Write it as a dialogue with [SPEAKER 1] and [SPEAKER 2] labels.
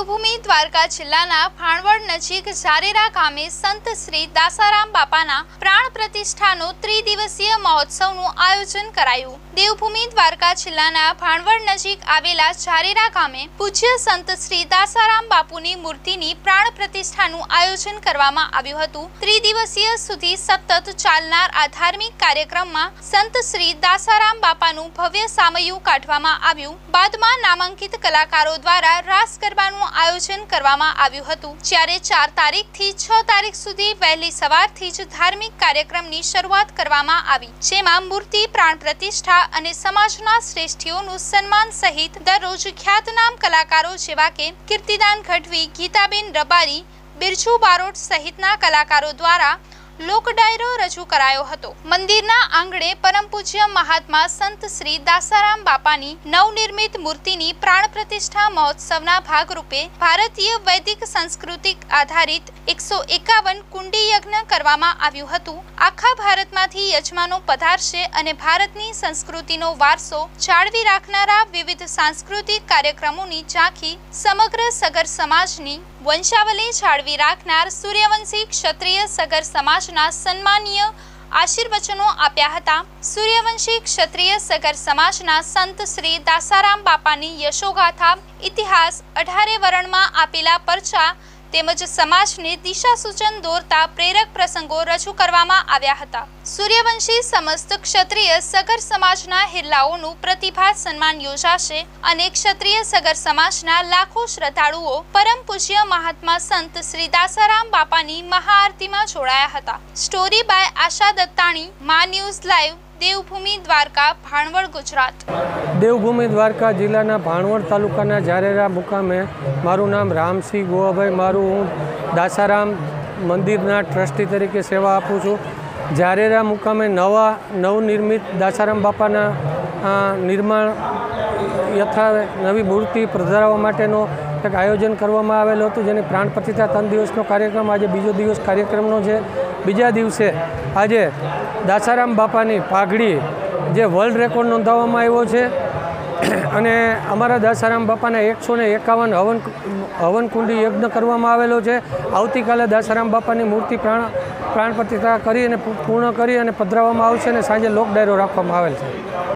[SPEAKER 1] દેવભૂમિ દ્વારકા જિલ્લાના ભાણવડ નજીક ઝારેરા ગામે સંત શ્રી દાસારામ બાપાના પ્રાણ પ્રતિષ્ઠાનો ત્રિદિવસીય મહોત્સવનું આયોજન કરાયું. દેવભૂમિ દ્વારકા જિલ્લાના ભાણવડ નજીક આવેલા ઝારેરા ગામે પૂજ્ય સંત શ્રી દાસારામ બાપુની મૂર્તિની પ્રાણ પ્રતિષ્ઠાનું આયોજન કરવામાં આવ્યું હતું. ત્રિદિવસીય સુધી સતત ચાલનાર આ ધાર્મિક કાર્યક્રમમાં સંત શ્રી દાસારામ બાપાનું ભવ્ય સામયું કાઢવામાં આવ્યું. બાદમાં નામાંકિત કલાકારો દ્વારા રાસ ગરબાનું આયોજન કરવામાં આવ્યું હતું. જ્યારે ચાર તારીખથી છ તારીખ સુધી વહેલી સવારથી જ ધાર્મિક કાર્યક્રમની શરૂઆત કરવામાં આવી, જેમાં મૂર્તિ, પ્રાણ પ્રતિષ્ઠા અને સમાજના શ્રેષ્ઠીઓનું સન્માન સહિત દરરોજ ખ્યાતનામ કલાકારો જેવા કે કીર્તિદાન ગઢવી, ગીતાબેન રબારી, બિરજુ બારોટ સહિતના કલાકારો દ્વારા લોક ડાયરો રજૂ કરાયો હતો. મંદિરના આંગણે પરમ પૂજ્ય મહાત્મા સંત શ્રી દાસારામ બાપાની નવનિર્મિત મૂર્તિની પ્રાણ પ્રતિષ્ઠા મહોત્સવના ભાગરૂપે ભારતીય વૈદિક સંસ્કૃતિક આધારિત એકસો એકાવન કુંડી યજ્ઞ કરવામાં આવ્યું હતું. આખા ભારતમાંથી યજમાનો પધારશે અને ભારતની સંસ્કૃતિનો વારસો જાળવી રાખનારા વિવિધ સાંસ્કૃતિક કાર્યક્રમોની ઝાંખી સમગ્ર સગર સમાજની વંશાવલી જાળવી રાખનાર સૂર્યવંશી ક્ષત્રિય સગર સમાજના સન્માનીય આશીર્વચનો આપ્યા હતા. સૂર્યવંશી ક્ષત્રિય સગર સમાજના સંત શ્રી દાસારામ બાપાની યશોગાથા ઇતિહાસ અઢારે વરણમાં આપેલા પરચા તેમજ સમાજને દિશા સૂચન દોરતા પ્રેરક પ્રસંગો રજૂ કરવામાં આવ્યા હતા. સૂર્યવંશી સમસ્ત ક્ષત્રિય સગર સમાજના હિલ્લાઓનું પ્રતિભા સન્માન યોજાશે અને ક્ષત્રિય સગર સમાજના લાખો શ્રદ્ધાળુઓ પરમ પૂજ્ય મહાત્મા સંત શ્રી દાસારામ બાપાની મહાઆરતીમાં જોડાયા હતા. Story by Asha Dattani, Maa news live Devbhumi Dwarka, Bhanvad, Gujarat.
[SPEAKER 2] Devbhumi Dwarka જિલ્લાના ભાણવડ તાલુકાના જારેરા મુકામે મારું નામ રામસિંહ ગોવાભાઈ. મારું હું દાસારામ મંદિરના ટ્રસ્ટી તરીકે સેવા આપું છું. જારેરા મુકામે નવા નવનિર્મિત દાસારામ બાપાના નિર્માણ યથા નવી મૂર્તિ પધરાવવા માટેનો એક આયોજન કરવામાં આવેલું હતું, જેની પ્રાણ પ્રતિષ્ઠા ત્રણ દિવસનો કાર્યક્રમ, આજે બીજો દિવસ કાર્યક્રમનો છે. બીજા દિવસે આજે દાસારામ બાપાની પાઘડી જે વર્લ્ડ રેકોર્ડ નોંધાવવામાં આવ્યો છે. અને અમારા દાસારામ બાપાના એકસો ને એકાવન હવન હવનકુંડી યજ્ઞ કરવામાં આવેલો છે. આવતીકાલે દાસારામ બાપાની મૂર્તિ પ્રાણ પ્રાણ પ્રતિષ્ઠા કરી અને પૂર્ણ કરી અને પધરાવવામાં આવશે અને સાંજે લોક ડાયરો રાખવામાં આવેલ છે.